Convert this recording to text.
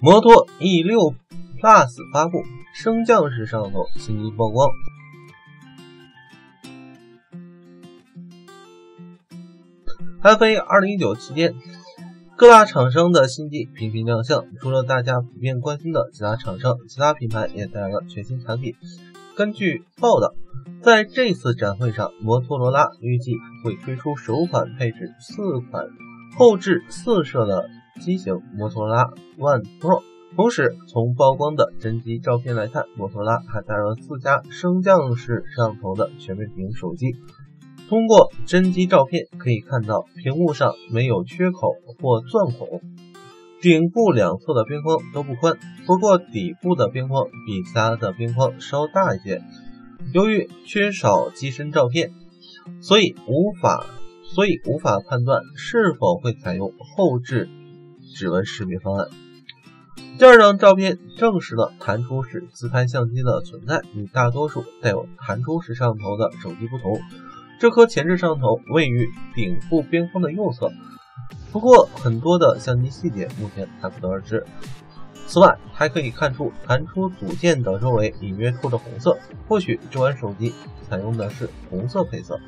摩托 E6 Plus 发布，升降式摄像头新机曝光。iPhone 2019期间，各大厂商的新机频频亮相。除了大家普遍关心的其他厂商，其他品牌也带来了全新产品。根据报道，在这次展会上，摩托罗拉预计会推出首款配置四款后置四摄的。机型摩托罗拉 One Pro，同时从曝光的真机照片来看，摩托罗拉还带了自家升降式摄像头的全面屏手机。通过真机照片可以看到，屏幕上没有缺口或钻孔，顶部两侧的边框都不宽，不过底部的边框比其他的边框稍大一些。由于缺少机身照片，所以无法所以无法判断是否会采用后置。指纹识别方案。第二张照片证实了弹出式自拍相机的存在。与大多数带有弹出式摄像头的手机不同，这颗前置摄像头位于顶部边框的右侧。不过，很多的相机细节目前还不得而知。此外，还可以看出弹出组件的周围隐约透着红色，或许这款手机采用的是红色配色。